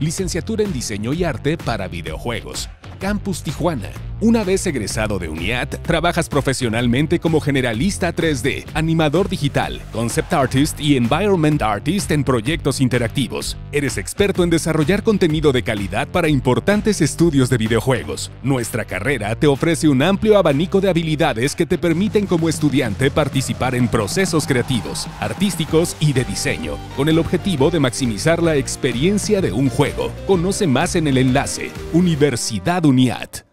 licenciatura en Diseño y Arte para videojuegos. Campus Tijuana. Una vez egresado de UNIAT, trabajas profesionalmente como generalista 3D, animador digital, concept artist y environment artist en proyectos interactivos. Eres experto en desarrollar contenido de calidad para importantes estudios de videojuegos. Nuestra carrera te ofrece un amplio abanico de habilidades que te permiten como estudiante participar en procesos creativos, artísticos y de diseño, con el objetivo de maximizar la experiencia de un juego. Conoce más en el enlace Universidad UNIAT.